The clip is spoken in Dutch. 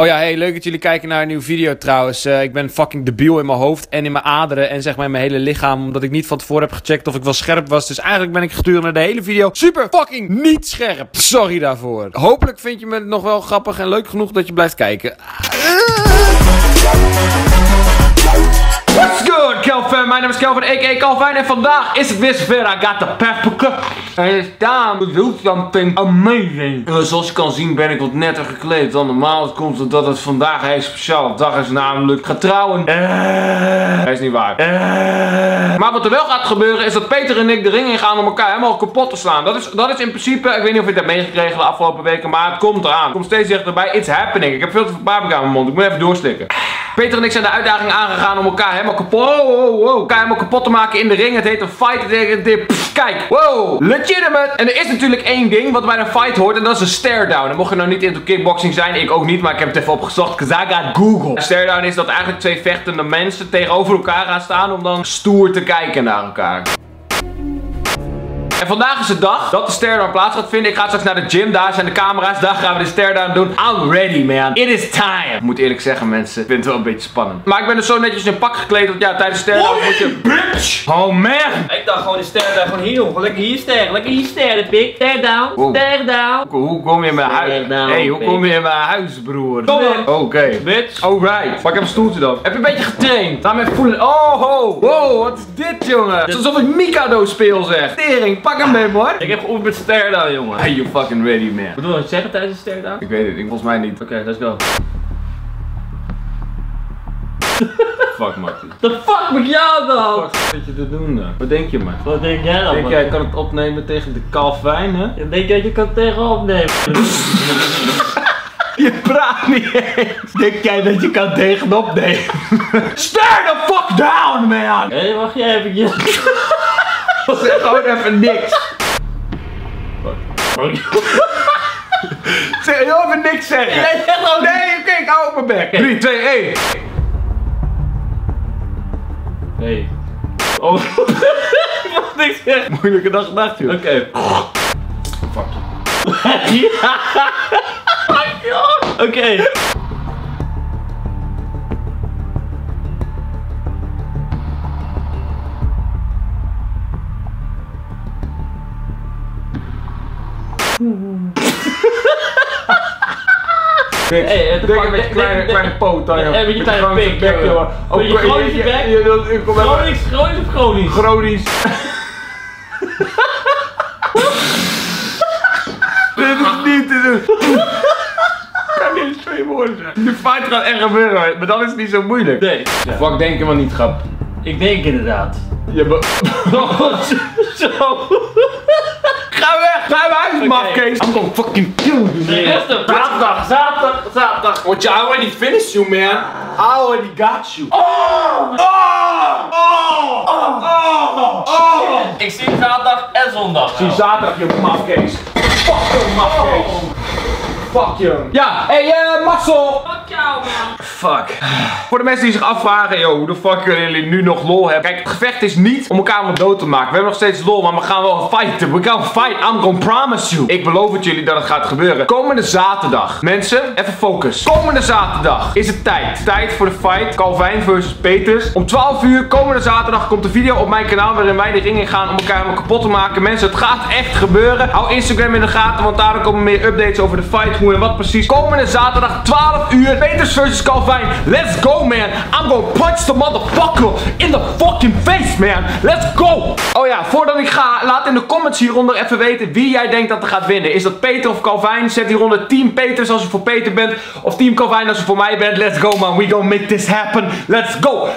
Oh ja, hey, leuk dat jullie kijken naar een nieuwe video trouwens. Eh, ik ben fucking debiel in mijn hoofd en in mijn aderen en zeg maar in mijn hele lichaam. Omdat ik niet van tevoren heb gecheckt of ik wel scherp was. Dus eigenlijk ben ik gedurende de hele video super fucking niet scherp. Sorry daarvoor. Hopelijk vind je me nog wel grappig en leuk genoeg dat je blijft kijken. Mijn naam is Kelvin, a.k.a. Calvin. En vandaag is het weer zover. I got the pepper cup. En time to do something amazing. En zoals je kan zien ben ik wat netter gekleed dan normaal. Het komt omdat het vandaag een speciale dag is. Namelijk ga trouwen. Eh. Hij is niet waar. Eh. Maar wat er wel gaat gebeuren is dat Peter en ik de ring in gaan om elkaar helemaal kapot te slaan. Dat is, dat is in principe, ik weet niet of je het hebt meegekregen de afgelopen weken. Maar het komt eraan. Het komt steeds dichterbij. It's happening. Ik heb veel te veel paprika in mijn mond. Ik moet even doorslikken. Peter en ik zijn de uitdaging aangegaan om elkaar helemaal kapot, wow, elkaar helemaal kapot te maken in de ring. Het heet een fight. Pff, kijk, wow, legitimate. En er is natuurlijk één ding wat bij een fight hoort en dat is een stare down. En mocht je nou niet into kickboxing zijn, ik ook niet, maar ik heb het even opgezocht. Got Google. Een stare down is dat eigenlijk twee vechtende mensen tegenover elkaar gaan staan om dan stoer te kijken naar elkaar. En vandaag is de dag dat de stare-down plaats gaat vinden. Ik ga straks naar de gym. Daar zijn de camera's. Daar gaan we de stare-down doen. I'm ready, man. It is time. Ik moet eerlijk zeggen, mensen. Ik vind het wel een beetje spannend. Maar ik ben dus zo netjes in pak gekleed. Want ja, tijdens de stare-down moet je... Bitch! Oh, man! Ik dacht gewoon de daar gewoon hier, jongen. Lekker hier sterren. Lekker hier sterren, pik. Ster down. Wow. Ster down. Hoe kom je in mijn huis? Hey, hoe kom je in mijn huis, broer? Kom. Oké. Bitch. Alright. Pak even een stoeltje dan. Heb je een beetje getraind? Laat me even voelen. Oh, ho. Wow, wat is dit, jongen? Het is alsof ik Mikado speel, zeg. Tering, pak hem mee, hoor. Ik heb geoefend met ster down, jongen. Are you fucking ready, man? Wat wil je zeggen tijdens de ster down? Ik weet het, ik, volgens mij niet. Oké, let's go. Fuck, Marty. The fuck met jou dan? Wat zit je te doen dan? Wat denk je, man? Wat denk jij dan? Denk jij, kan het opnemen tegen de kalfijn, hè? Ik denk dat je kan tegenop nemen. Je praat niet eens. Denk jij dat je kan tegenop nemen? Stare the fuck down, man! Hé, wacht jij eventjes. Zeg gewoon even niks. Zeg heel even niks zeggen. Jij zegt gewoon Nee, oké, ik hou op mijn bek. 3, 2, 1. Nee. Oh. Ik mag niks zeggen. Moeilijke dag nacht, joh. Oké. Fuck je. Ja. Oké. Hey, het Denk pak- een beetje kleine, kleine poot dan, joh. Ja, met je kleine pik, bek, joh. Met je chronische bek? je- je- je- kom even- Gronings, Gronings of Gronings? Chronisch. Dit is niet te doen. Zijn. De fight gaat echt gebeuren, maar dan is het niet zo moeilijk. Nee. Fuck, denk je wel niet, grap. Ik denk inderdaad. Je be- Zo. Ga weg! Ga naar huis, mafkees! I'm gonna fucking kill you, man. Zaterdag, zaterdag, zaterdag. Want you already finished you, man. I already got you. Oh! Oh! Oh! Oh! Oh! Ik zie zaterdag en zondag. Zie zaterdag, je mafkees. Fuck you, mafkees. Fuck you. Ja, hey, eh, Marcel. Fuck. Voor de mensen die zich afvragen, yo, hoe de fuck kunnen jullie nu nog lol hebben? Kijk, het gevecht is niet om elkaar allemaal dood te maken. We hebben nog steeds lol, maar we gaan wel fighten. We gaan fight. I'm gonna promise you. Ik beloof het jullie dat het gaat gebeuren. Komende zaterdag. Mensen, even focus. Komende zaterdag is het tijd. Tijd voor de fight. Calvin versus Peters. Om 12 uur, komende zaterdag, komt de video op mijn kanaal waarin wij de ring in gaan om elkaar helemaal kapot te maken. Mensen, het gaat echt gebeuren. Hou Instagram in de gaten, want daar komen meer updates over de fight. Hoe en wat precies. Komende zaterdag, 12 uur. Peters versus Calvin. Let's go, man. I'm gonna punch the motherfucker in the fucking face, man. Let's go. Oh ja, voordat ik ga, laat in de comments hieronder even weten wie jij denkt dat er gaat winnen. Is dat Peter of Calvin? Zet hieronder Team Peters als je voor Peter bent. Of Team Calvin als je voor mij bent. Let's go, man. We gonna make this happen. Let's go.